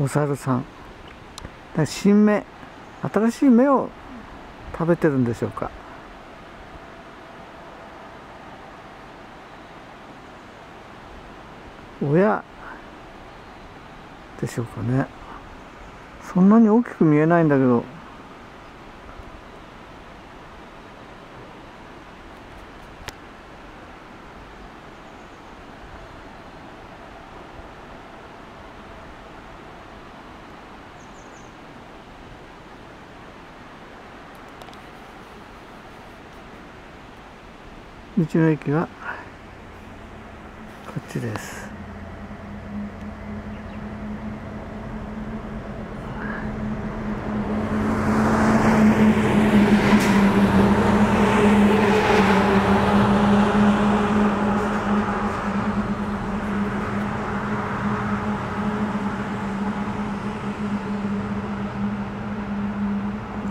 お猿さん。新芽新しい芽を食べてるんでしょうか。親でしょうかね。そんなに大きく見えないんだけど。道の駅はこっちです。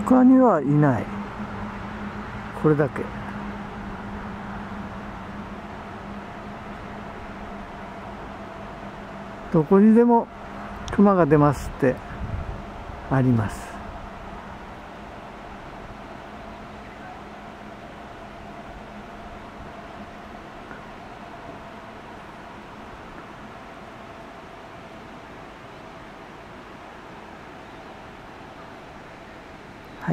他にはいない。これだけ。どこにでも熊が出ますってあります。